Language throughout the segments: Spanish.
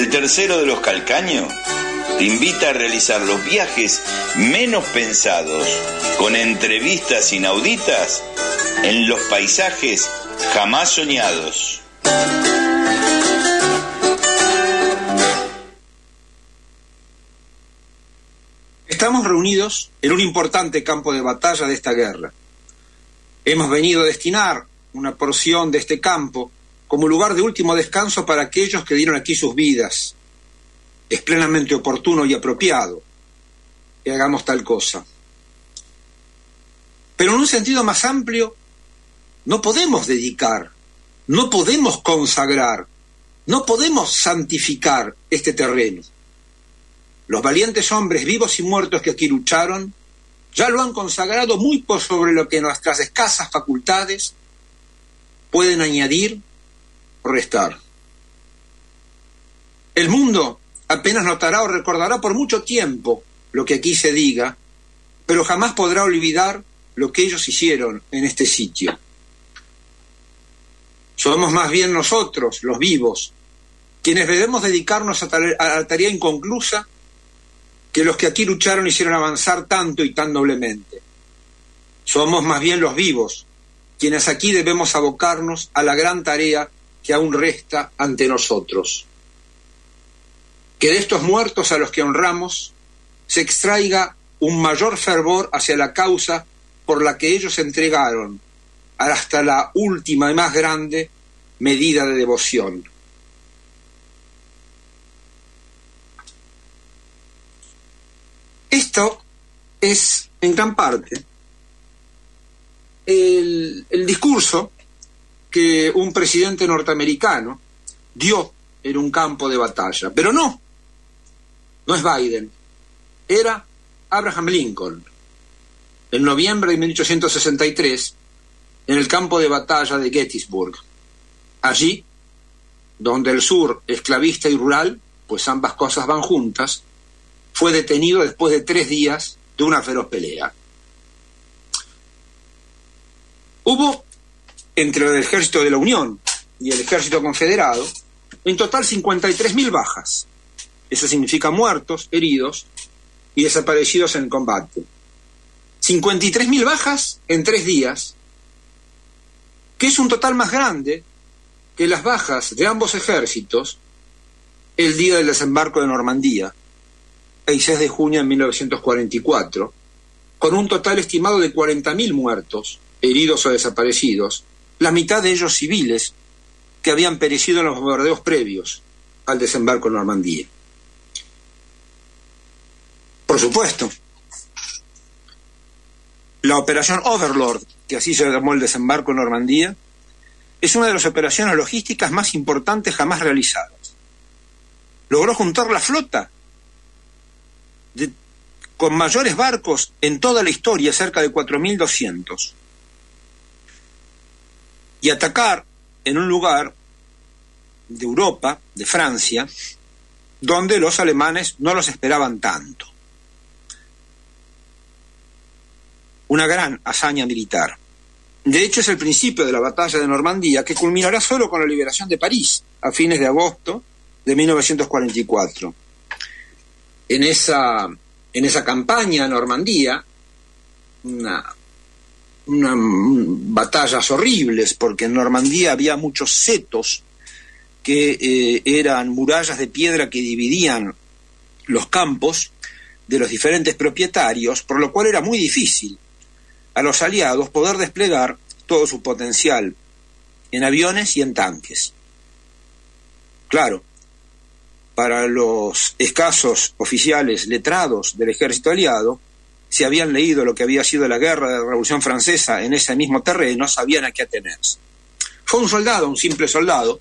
el tercero de los calcaños, te invita a realizar los viajes menos pensados, con entrevistas inauditas en los paisajes jamás soñados. Estamos reunidos en un importante campo de batalla de esta guerra. Hemos venido a destinar una porción de este campo como lugar de último descanso para aquellos que dieron aquí sus vidas. Es plenamente oportuno y apropiado que hagamos tal cosa. Pero en un sentido más amplio, no podemos dedicar, no podemos consagrar, no podemos santificar este terreno. Los valientes hombres vivos y muertos que aquí lucharon ya lo han consagrado muy por sobre lo que nuestras escasas facultades pueden añadir restar. El mundo apenas notará o recordará por mucho tiempo lo que aquí se diga, pero jamás podrá olvidar lo que ellos hicieron en este sitio. Somos más bien nosotros, los vivos, quienes debemos dedicarnos a, la tarea inconclusa que los que aquí lucharon hicieron avanzar tanto y tan noblemente. Somos más bien los vivos, quienes aquí debemos abocarnos a la gran tarea que aún resta ante nosotros. Que de estos muertos a los que honramos se extraiga un mayor fervor hacia la causa por la que ellos entregaron hasta la última y más grande medida de devoción. Esto es, en gran parte, el, discurso que un presidente norteamericano dio en un campo de batalla. Pero no, no es Biden, era Abraham Lincoln, en noviembre de 1863, en el campo de batalla de Gettysburg. Allí, donde el sur esclavista y rural, pues ambas cosas van juntas, fue detenido después de tres días de una feroz pelea. Hubo entre el ejército de la Unión y el ejército confederado en total 53.000 bajas. Eso significa muertos, heridos y desaparecidos en el combate. 53.000 bajas en tres días, que es un total más grande que las bajas de ambos ejércitos el día del desembarco de Normandía, el 6 de junio de 1944, con un total estimado de 40.000 muertos, heridos o desaparecidos, la mitad de ellos civiles que habían perecido en los bombardeos previos al desembarco en Normandía. Por supuesto, la operación Overlord, que así se llamó el desembarco en Normandía, es una de las operaciones logísticas más importantes jamás realizadas. Logró juntar la flota con mayores barcos en toda la historia, cerca de 4.200, y atacar en un lugar de Europa, de Francia, donde los alemanes no los esperaban tanto. Una gran hazaña militar. De hecho, es el principio de la batalla de Normandía, que culminará solo con la liberación de París, a fines de agosto de 1944. En esa, en esa campaña Normandía, una, una, batallas horribles, porque en Normandía había muchos setos que eh, eran murallas de piedra que dividían los campos de los diferentes propietarios, por lo cual era muy difícil a los aliados poder desplegar todo su potencial en aviones y en tanques. Claro, para los escasos oficiales letrados del ejército aliado, si habían leído lo que había sido la guerra de la Revolución Francesa en ese mismo terreno, sabían a qué atenerse. Fue un soldado, un simple soldado,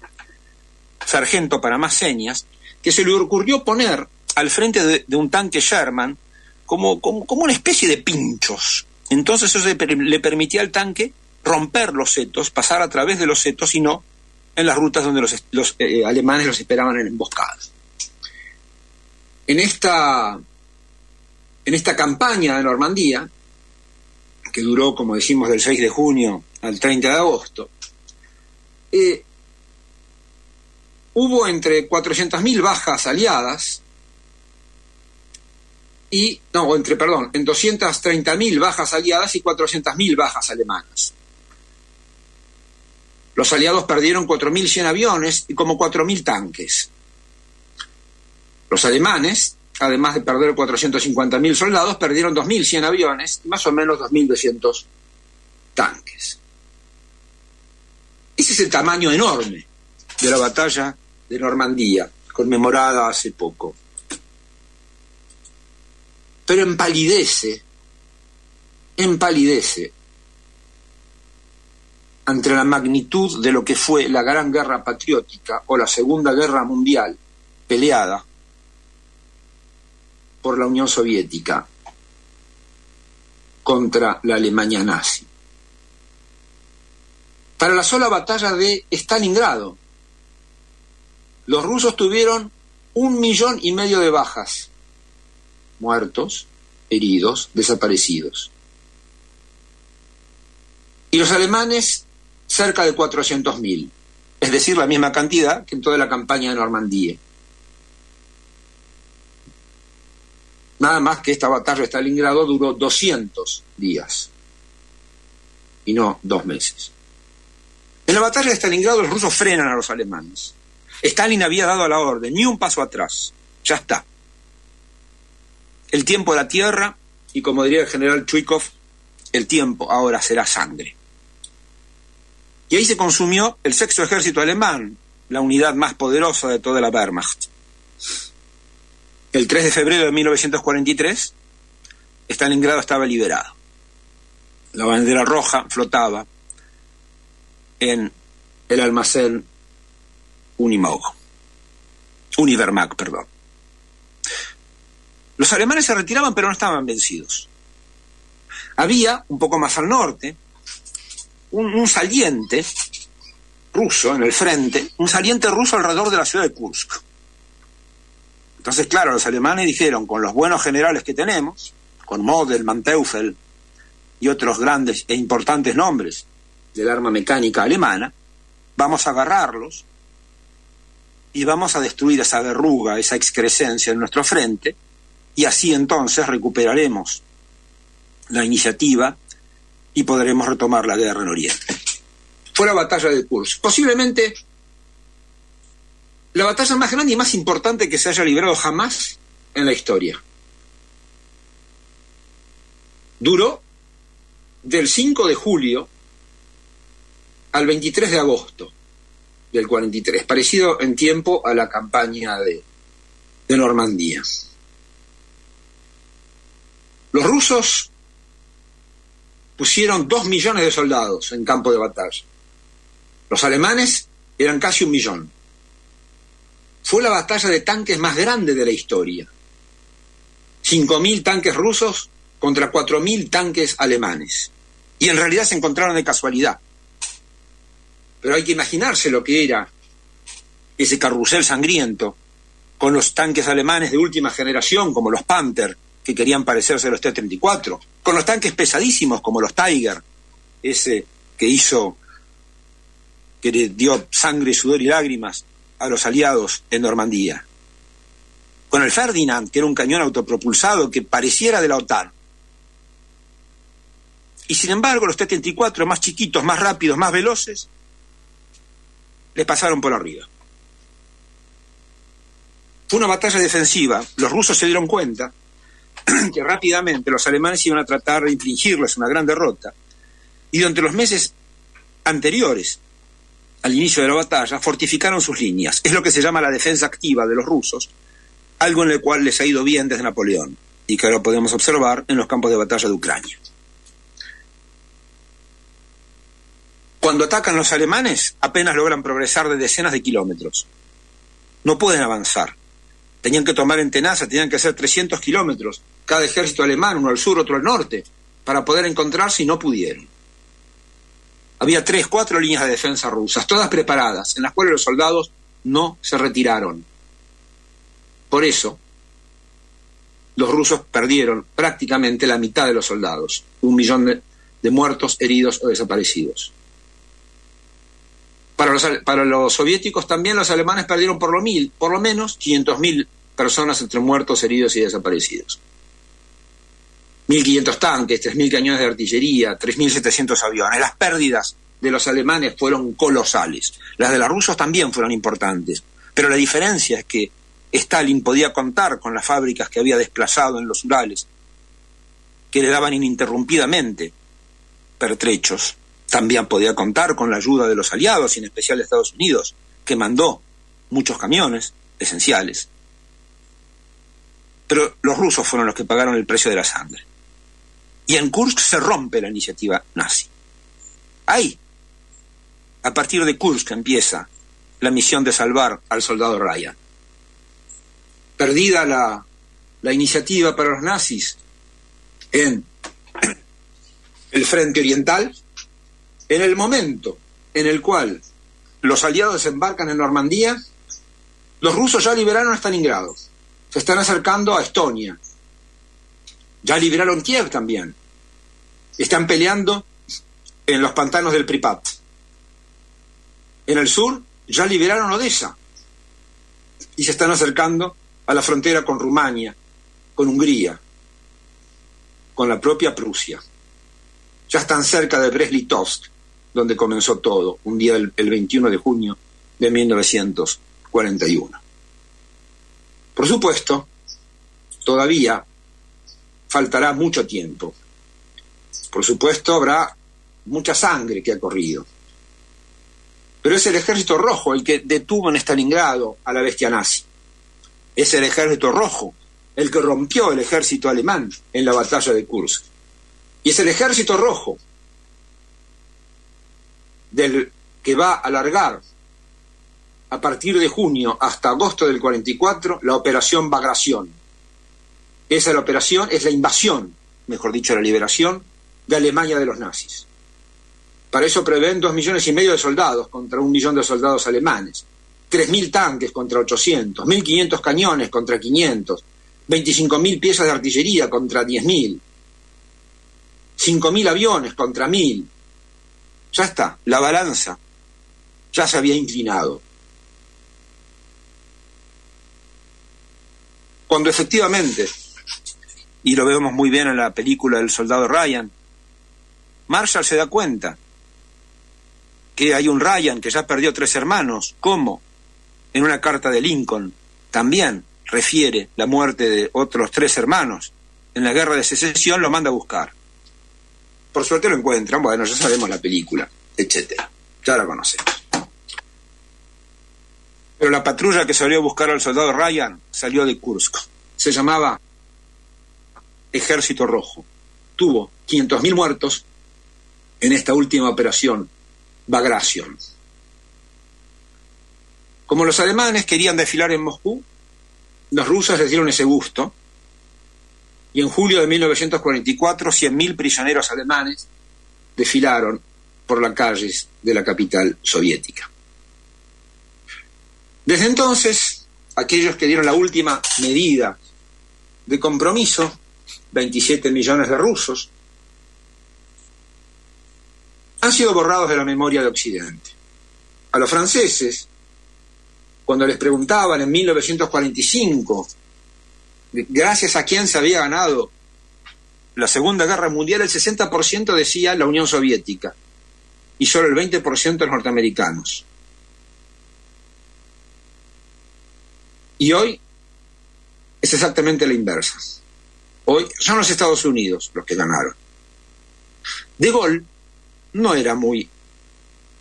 sargento para más señas, que se le ocurrió poner al frente de, un tanque Sherman como, como, una especie de pinchos entonces eso le permitía al tanque romper los setos, pasar a través de los setos y no en las rutas donde los, eh, alemanes los esperaban en emboscadas. En esta, en esta campaña de Normandía, que duró, como decimos, del 6 de junio al 30 de agosto, eh, hubo entre 400.000 bajas aliadas y, no, entre, perdón, en 230.000 bajas aliadas y 400.000 bajas alemanas. Los aliados perdieron 4.100 aviones y como 4.000 tanques. Los alemanes, además de perder 450.000 soldados, perdieron 2.100 aviones y más o menos 2.200 tanques. Ese es el tamaño enorme de la batalla de Normandía, conmemorada hace poco. Pero empalidece, empalidece ante la magnitud de lo que fue la Gran Guerra Patriótica o la Segunda Guerra Mundial peleada por la Unión Soviética contra la Alemania nazi. Para la sola batalla de Stalingrado, los rusos tuvieron un millón y medio de bajas, muertos, heridos, desaparecidos. Y los alemanes cerca de 400.000, es decir, la misma cantidad que en toda la campaña de Normandía. Nada más que esta batalla de Stalingrado duró 200 días y no dos meses. En la batalla de Stalingrado los rusos frenan a los alemanes. Stalin había dado la orden, ni un paso atrás. Ya está. El tiempo de la tierra, y como diría el general Chuikov, el tiempo ahora será sangre. Y ahí se consumió el sexto ejército alemán, la unidad más poderosa de toda la Wehrmacht. El 3 de febrero de 1943, Stalingrado estaba liberado. La bandera roja flotaba en el almacén Unimog. Univermag, perdón. Los alemanes se retiraban pero no estaban vencidos. Había, un poco más al norte, un, saliente ruso en el frente, un saliente ruso alrededor de la ciudad de Kursk. Entonces, claro, los alemanes dijeron, con los buenos generales que tenemos, con Model, Manteuffel y otros grandes e importantes nombres del arma mecánica alemana, vamos a agarrarlos y vamos a destruir esa verruga, esa excrescencia en nuestro frente, y así entonces recuperaremos la iniciativa y podremos retomar la guerra en Oriente. Fue la batalla de Kursk. Posiblemente la batalla más grande y más importante que se haya librado jamás en la historia. Duró del 5 de julio al 23 de agosto del 43, parecido en tiempo a la campaña de, de Normandía. Los rusos pusieron dos millones de soldados en campo de batalla. Los alemanes eran casi un millón. Fue la batalla de tanques más grande de la historia. Cinco mil tanques rusos contra cuatro mil tanques alemanes. Y en realidad se encontraron de casualidad. Pero hay que imaginarse lo que era ese carrusel sangriento con los tanques alemanes de última generación como los Panther, que querían parecerse a los T-34, con los tanques pesadísimos como los Tiger, ese que hizo, que dio sangre, sudor y lágrimas a los aliados en Normandía, con el Ferdinand, que era un cañón autopropulsado que pareciera de la OTAN. Y sin embargo, los T-34, más chiquitos, más rápidos, más veloces, les pasaron por arriba. Fue una batalla defensiva, los rusos se dieron cuenta, que rápidamente los alemanes iban a tratar de infligirles una gran derrota, y durante los meses anteriores al inicio de la batalla fortificaron sus líneas. Es lo que se llama la defensa activa de los rusos, algo en el cual les ha ido bien desde Napoleón, y que ahora podemos observar en los campos de batalla de Ucrania. Cuando atacan los alemanes, apenas logran progresar de decenas de kilómetros. No pueden avanzar. Tenían que tomar en tenaza, tenían que hacer 300 kilómetros, cada ejército alemán, uno al sur, otro al norte, para poder encontrarse y no pudieron. Había tres, cuatro líneas de defensa rusas, todas preparadas, en las cuales los soldados no se retiraron. Por eso, los rusos perdieron prácticamente la mitad de los soldados, un millón de, muertos, heridos o desaparecidos. Para los, para los soviéticos también los alemanes perdieron por lo, mil, por lo menos 500.000 personas entre muertos, heridos y desaparecidos. 1.500 tanques, 3.000 cañones de artillería, 3.700 aviones. Las pérdidas de los alemanes fueron colosales. Las de los rusos también fueron importantes. Pero la diferencia es que Stalin podía contar con las fábricas que había desplazado en los Urales, que le daban ininterrumpidamente pertrechos. También podía contar con la ayuda de los aliados, y en especial Estados Unidos, que mandó muchos camiones esenciales. Pero los rusos fueron los que pagaron el precio de la sangre. Y en Kursk se rompe la iniciativa nazi. Ahí, a partir de Kursk empieza la misión de salvar al soldado Ryan. Perdida la, iniciativa para los nazis en el frente oriental, en el momento en el cual los aliados desembarcan en Normandía, los rusos ya liberaron Stalingrado, se están acercando a Estonia, ya liberaron Kiev también, están peleando en los pantanos del Pripat. En el sur ya liberaron Odessa y se están acercando a la frontera con Rumania, con Hungría, con la propia Prusia. Ya están cerca de Brest-Litovsk, donde comenzó todo, un día el 21 de junio de 1941. Por supuesto, todavía faltará mucho tiempo por supuesto, habrá mucha sangre que ha corrido. Pero es el ejército rojo el que detuvo en Stalingrado a la bestia nazi. Es el ejército rojo el que rompió el ejército alemán en la batalla de Kursk. Y es el ejército rojo del que va a alargar a partir de junio hasta agosto del 44 la operación Bagration. Esa la operación es la invasión, mejor dicho, la liberación de Alemania de los nazis. Para eso prevén dos millones y medio de soldados contra un millón de soldados alemanes, tres mil tanques contra 800, 1.500 cañones contra 500, 25.000 piezas de artillería contra 10.000, 5.000 aviones contra 1.000. Ya está, la balanza ya se había inclinado. Cuando efectivamente, y lo vemos muy bien en la película del soldado Ryan, Marshall se da cuenta que hay un Ryan que ya perdió tres hermanos. ¿Cómo? En una carta de Lincoln también refiere la muerte de otros tres hermanos. En la guerra de secesión lo manda a buscar. Por suerte lo encuentran, bueno, ya sabemos la película, etcétera. Ya la conocemos. Pero la patrulla que salió a buscar al soldado Ryan salió de Kursk. Se llamaba Ejército Rojo. Tuvo 500.000 muertos en esta última operación, Bagration. Como los alemanes querían desfilar en Moscú, los rusos les dieron ese gusto y en julio de 1944 100.000 prisioneros alemanes desfilaron por las calles de la capital soviética. Desde entonces, aquellos que dieron la última medida de compromiso, 27 millones de rusos, han sido borrados de la memoria de Occidente. A los franceses, cuando les preguntaban en 1945 gracias a quién se había ganado la Segunda Guerra Mundial, el 60% decía la Unión Soviética y solo el 20% los norteamericanos. Y hoy es exactamente la inversa. Hoy son los Estados Unidos los que ganaron. De Gaulle no era muy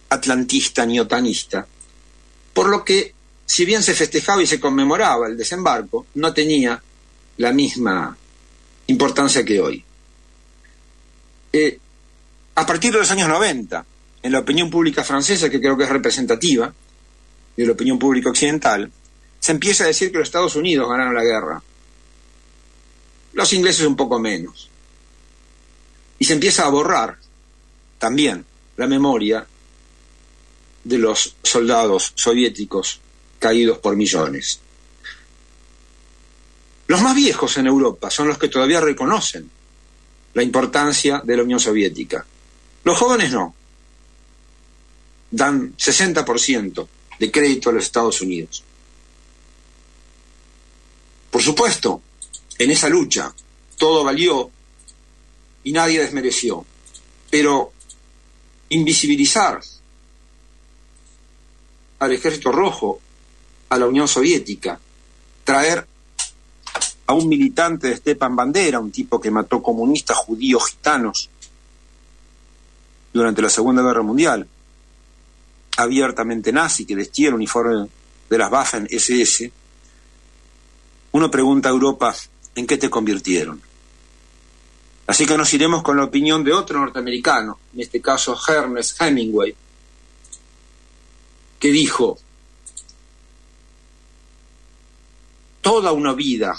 atlantista ni otanista, por lo que, si bien se festejaba y se conmemoraba el desembarco, no tenía la misma importancia que hoy. Eh, a partir de los años 90, en la opinión pública francesa, que creo que es representativa de la opinión pública occidental, se empieza a decir que los Estados Unidos ganaron la guerra, los ingleses un poco menos, y se empieza a borrar también la memoria de los soldados soviéticos caídos por millones. Los más viejos en Europa son los que todavía reconocen la importancia de la Unión Soviética. Los jóvenes no. dan 60% de crédito a los Estados Unidos. Por supuesto, en esa lucha. Todo valió y nadie desmereció, pero invisibilizar al ejército rojo, a la Unión Soviética, traer a un militante de Stepan Bandera, un tipo que mató comunistas judíos gitanos durante la Segunda Guerra Mundial, abiertamente nazi, que vestía el uniforme de las Waffen SS, uno pregunta a Europa, en qué te convirtieron. Así que nos iremos con la opinión de otro norteamericano, en este caso Hermes Hemingway, que dijo, toda una vida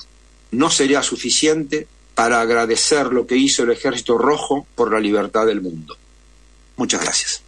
no sería suficiente para agradecer lo que hizo el Ejército Rojo por la libertad del mundo. Muchas gracias.